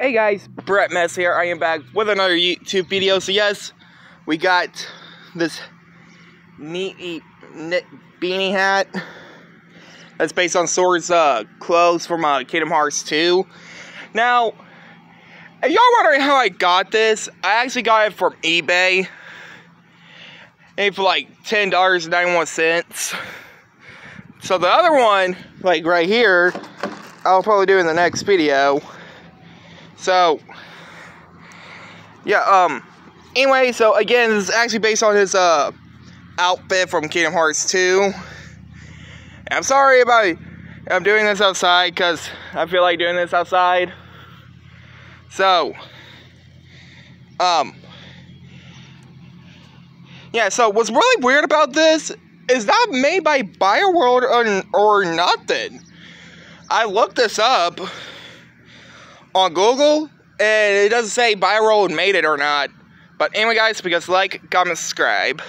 Hey guys, Brett Messer here. I am back with another YouTube video. So yes, we got this neat knit beanie hat that's based on Sora's uh, clothes from uh, Kingdom Hearts 2. Now, if y'all wondering how I got this, I actually got it from eBay. And for like $10.91. So the other one, like right here, I'll probably do in the next video. So, yeah, um, anyway, so again, this is actually based on his, uh, outfit from Kingdom Hearts 2. I'm sorry about I'm doing this outside because I feel like doing this outside. So, um, yeah, so what's really weird about this is that made by BioWorld or, or nothing. I looked this up on Google, and it doesn't say BioWorld made it or not. But anyway, guys, because like, comment, subscribe.